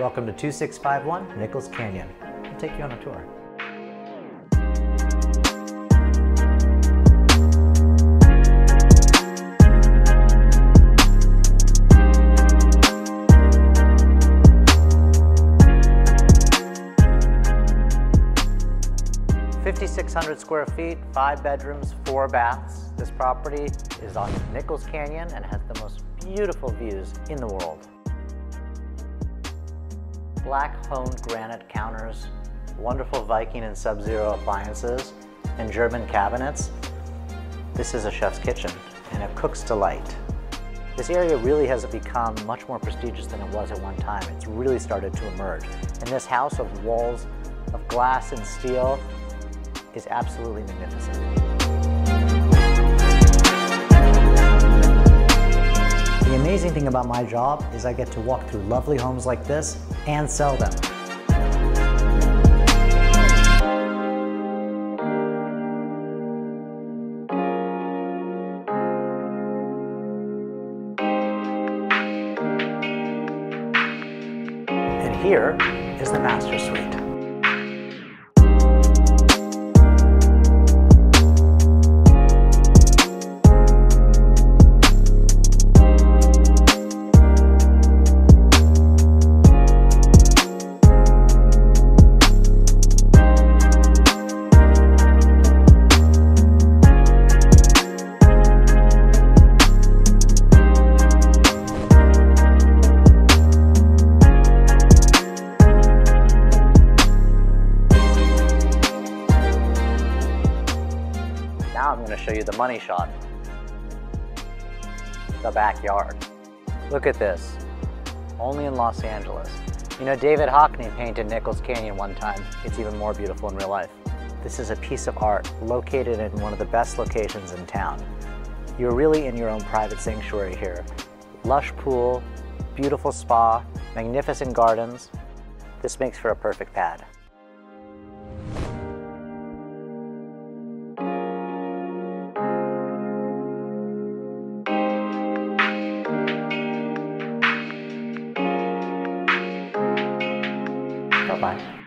Welcome to 2651 Nichols Canyon. I'll take you on a tour. Fifty-six hundred square feet, five bedrooms, four baths. This property is on Nichols Canyon and has the most beautiful views in the world black honed granite counters, wonderful Viking and Sub-Zero appliances, and German cabinets. This is a chef's kitchen and a cook's delight. This area really has become much more prestigious than it was at one time. It's really started to emerge. And this house of walls of glass and steel is absolutely magnificent. Amazing thing about my job is I get to walk through lovely homes like this and sell them. And here is the master suite. Now I'm going to show you the money shot. The backyard. Look at this. Only in Los Angeles. You know, David Hockney painted Nichols Canyon one time. It's even more beautiful in real life. This is a piece of art located in one of the best locations in town. You're really in your own private sanctuary here. Lush pool, beautiful spa, magnificent gardens. This makes for a perfect pad. 拜拜。